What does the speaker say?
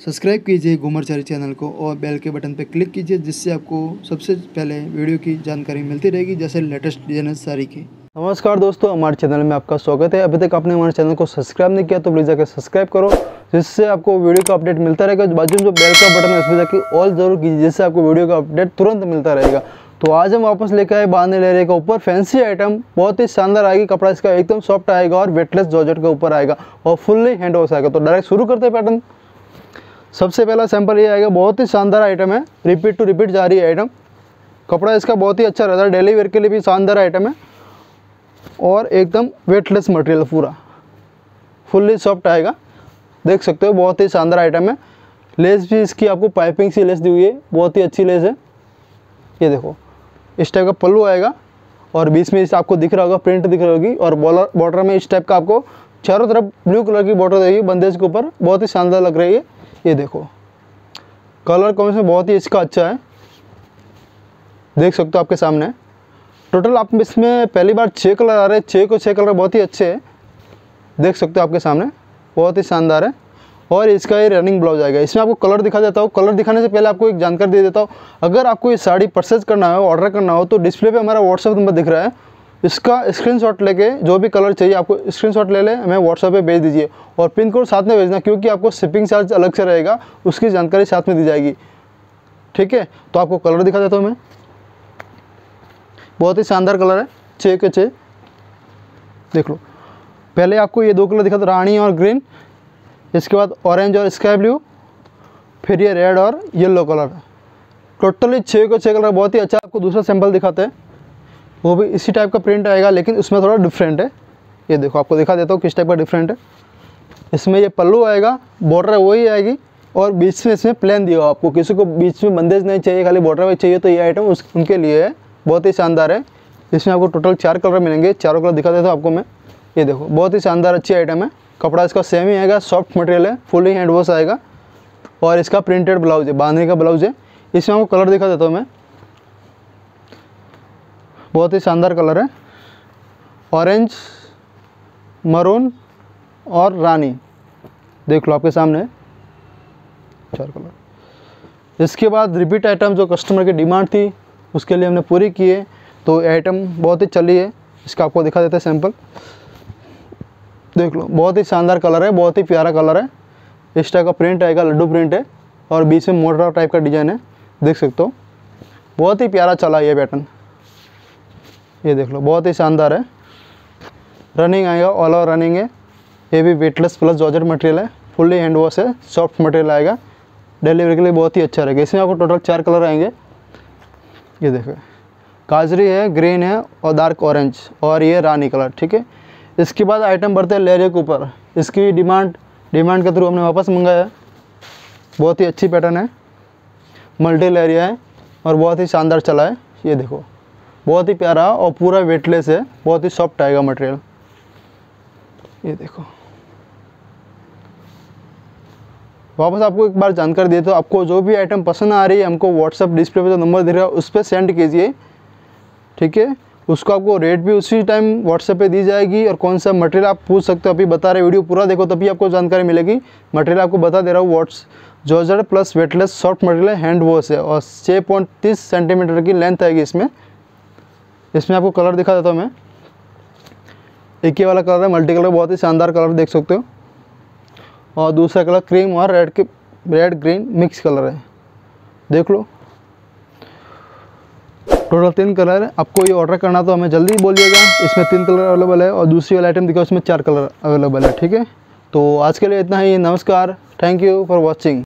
Subscribe कीजिए घूमरचारी channel को और बेल के बटन पर क्लिक कीजिए, जिससे आपको सबसे पहले वीडियो की जानकारी मिलती रहेगी, जैसे लेटेस्ट डिज़ाइनर सारी की। नमस्कार दोस्तों, हमारे चैनल में आपका स्वागत है। अभी तक आपने हमारे चैनल को सब्सक्राइब नहीं किया तो प्लीज़ जाकर सब्सक्राइब करो, जिससे आपको वीडियो का अपडेट मिलता रहेगा। बाजू में जो बेल का बटन है उसमें जाकर ऑल ज़रूर कीजिए, जिससे आपको वीडियो का अपडेट तुरंत मिलता रहेगा। तो आज हम वापस लेकर आए बांधने ले रहे का ऊपर। फैंसी आइटम, बहुत ही शानदार आएगी कपड़ा इसका, एकदम सॉफ्ट आएगा और वेटलेस जॉर्जेट के ऊपर आएगा और फुल्ली हैंड वॉश आएगा। तो डायरेक्ट शुरू करते हैं पैटर्न। सबसे पहला सैंपल ये आएगा, बहुत ही शानदार आइटम है। रिपीट टू रिपीट जा रही है आइटम कपड़ा इसका बहुत ही अच्छा रहता है डेली वेयर के लिए भी शानदार आइटम है। और एकदम वेटलेस मटेरियल पूरा। फुल्ली सॉफ्ट आएगा। देख सकते हो, बहुत ही शानदार आइटम है। लेस भी इसकी आपको पाइपिंग सी लेस दी हुई है। बहुत ही अच्छी लेस है। ये देखो, इस टाइप का पल्लू आएगा। और बीच में इस आपको दिख रहा होगा प्रिंट दिख रही होगी। और बॉर्डर में इस टाइप का आपको चारों तरफ़ ब्लू कलर की बॉर्डर देगी बंदेज के ऊपर। बहुत ही शानदार लग रही है। ये देखो। कलर कॉम्बिनेशन बहुत ही इसका अच्छा है। देख सकते हो आपके सामने। टोटल आप इसमें पहली बार छः कलर आ रहे हैं। छः को छः कलर बहुत ही अच्छे हैं। देख सकते हो आपके सामने। बहुत ही शानदार है। और इसका ये रनिंग ब्लाउज आएगा। इसमें आपको कलर दिखा देता हूँ। कलर दिखाने से पहले आपको एक जानकारी दे देता हूँ। अगर आपको ये साड़ी परचेज करना हो ऑर्डर करना हो तो डिस्प्ले पे हमारा व्हाट्सअप नंबर दिख रहा है। इसका स्क्रीनशॉट लेके जो भी कलर चाहिए आपको स्क्रीनशॉट ले लें, हमें व्हाट्सएप पे भेज दीजिए। और पिन कोड साथ में भेजना क्योंकि आपको शिपिंग चार्ज अलग से रहेगा, उसकी जानकारी साथ में दी जाएगी। ठीक है? तो आपको कलर दिखा देता हूँ मैं। बहुत ही शानदार कलर है। छः के छः देख लो। पहले आपको ये दो कलर दिखा था रानी और ग्रीन इसके बाद ऑरेंज और स्काई ब्लू फिर ये रेड और येलो कलर टोटली छः को छः कलर बहुत ही अच्छा आपको दूसरा सैंपल दिखाते हैं। वो भी इसी टाइप का प्रिंट आएगा, लेकिन उसमें थोड़ा डिफरेंट है। ये देखो, आपको दिखा देता हूँ किस टाइप का डिफरेंट है। इसमें ये पल्लू आएगा बॉर्डर वही आएगी, और बीच में इसमें प्लेन दिया हुआ आपको। किसी को बीच में बंदेज नहीं चाहिए, खाली बॉर्डर में चाहिए तो ये आइटम उस, उनके लिए है। बहुत ही शानदार है। इसमें आपको टोटल चार कलर मिलेंगे। चारों कलर दिखा देता हूँ आपको मैं। ये देखो, बहुत ही शानदार, अच्छी आइटम है। कपड़ा इसका सेम ही आएगा सॉफ्ट मटेरियल है फुली हैंड वॉश आएगा। और इसका प्रिंटेड ब्लाउज है, बांधने का ब्लाउज है। इसमें आपको कलर दिखा देता हूँ मैं। बहुत ही शानदार कलर है। ऑरेंज मरून और रानी। देख लो आपके सामने। चार कलर। इसके बाद रिपीट आइटम जो कस्टमर की डिमांड थी, उसके लिए हमने पूरी की है। तो आइटम बहुत ही चली है। इसका आपको दिखा देते हैं सैंपल देख लो, बहुत ही शानदार कलर है, बहुत ही प्यारा कलर है। इस टाइप का प्रिंट आएगा, लड्डू प्रिंट है। और बीच में मोटर टाइप का डिज़ाइन है। देख सकते हो। बहुत ही प्यारा चला ये पैटर्न ये देख लो, बहुत ही शानदार है। रनिंग आएगा ऑल ओवर रनिंग है। ये भी वेटलेस प्लस जॉर्जेट मटेरियल है। फुल्ली हैंड वॉश है सॉफ्ट मटेरियल आएगा। डिलीवरी के लिए बहुत ही अच्छा रहेगा। इसमें आपको टोटल चार कलर आएँगे। ये देखो। काजरी है ग्रीन है और डार्क ऑरेंज और ये रानी कलर ठीक है? इसके बाद आइटम बढ़ते हैं लेरे के ऊपर। इसकी डिमांड डिमांड के थ्रू हमने वापस मंगाया बहुत ही अच्छी पैटर्न है। मल्टी लेरिया है और बहुत ही शानदार चला है। ये देखो। बहुत ही प्यारा और पूरा वेटलेस है, बहुत ही सॉफ्ट आएगा मटेरियल ये देखो। वापस आपको एक बार जानकारी दे तो आपको जो भी आइटम पसंद आ रही है, हमको व्हाट्सअप डिस्प्ले पे जो नंबर दे रहा है, उस पर सेंड कीजिए। ठीक है? उसको आपको रेट भी उसी टाइम व्हाट्सएप पे दी जाएगी और कौन सा मटेरियल आप पूछ सकते हो। अभी बता रहे वीडियो पूरा देखो, तभी आपको जानकारी मिलेगी। मटेरियल आपको बता दे रहा हूँ what's georgette plus weightless soft material hand wash है और छः सेंटीमीटर की लेंथ आएगी इसमें। इसमें आपको कलर दिखा देता हूँ मैं। एक ही वाला कलर है मल्टी कलर बहुत ही शानदार कलर देख सकते हो। और दूसरा कलर क्रीम और रेड के, रेड ग्रीन मिक्स कलर है। देख लो। टोटल तीन कलर है। आपको ये ऑर्डर करना तो हमें जल्दी बोलिएगा। इसमें तीन कलर अवेलेबल है और दूसरी वाला आइटम दिखाओ इसमें चार कलर अवेलेबल है, ठीक है? तो आज के लिए इतना ही। नमस्कार। Thank you for watching